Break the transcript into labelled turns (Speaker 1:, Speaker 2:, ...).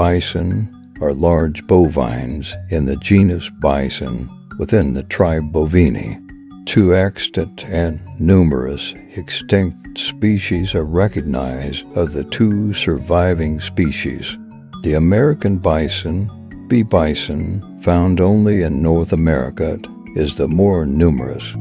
Speaker 1: bison are large bovines in the genus Bison within the tribe Bovini. Two extant and numerous extinct species are recognized of the two surviving species. The American bison, B. bison, found only in North America, is the more numerous.